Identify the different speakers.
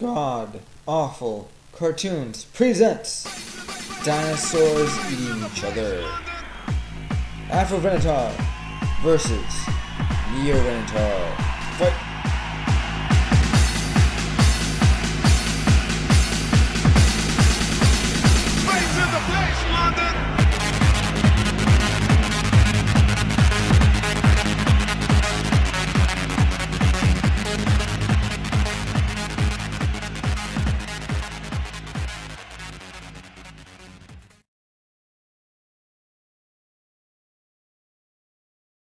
Speaker 1: God Awful Cartoons presents Dinosaurs Eating Each Other. Afro Venator versus Neo Venator. Fight! Face in the London!